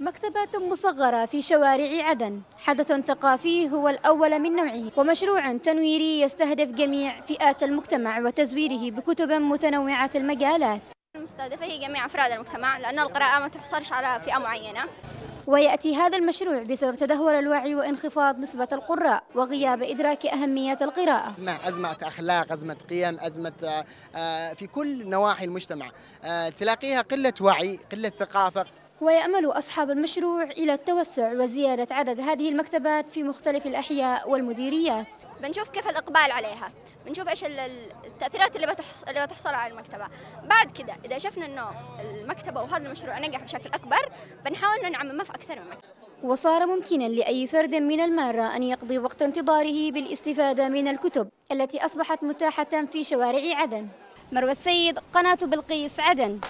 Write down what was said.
مكتبات مصغرة في شوارع عدن. حدث ثقافي هو الأول من نوعه ومشروع تنويري يستهدف جميع فئات المجتمع وتزويره بكتب متنوعة المجالات. المستهدفة هي جميع أفراد المجتمع لأن القراءة ما تحصرش على فئة معينة. ويأتي هذا المشروع بسبب تدهور الوعي وانخفاض نسبة القراء وغياب إدراك أهمية القراءة. أزمة أزمة أخلاق أزمة قيم أزمة آه، آه، في كل نواحي المجتمع. آه، تلاقيها قلة وعي قلة ثقافة ويأمل أصحاب المشروع إلى التوسع وزيادة عدد هذه المكتبات في مختلف الأحياء والمديريات. بنشوف كيف الإقبال عليها. بنشوف إيش ال- ال- التأثيرات اللي بتحصل اللي بتحصل على المكتبة. بعد كده إذا شفنا إنه المكتبة وهذا المشروع نجح بشكل أكبر بنحاول إنه نعممه في أكثر من مكتبة. وصار ممكنا لأي فرد من المارة أن يقضي وقت انتظاره بالاستفادة من الكتب التي أصبحت متاحة في شوارع عدن. مروى السيد قناة بلقيس عدن.